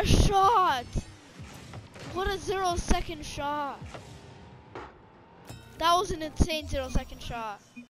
What a shot! What a zero second shot. That was an insane zero second shot.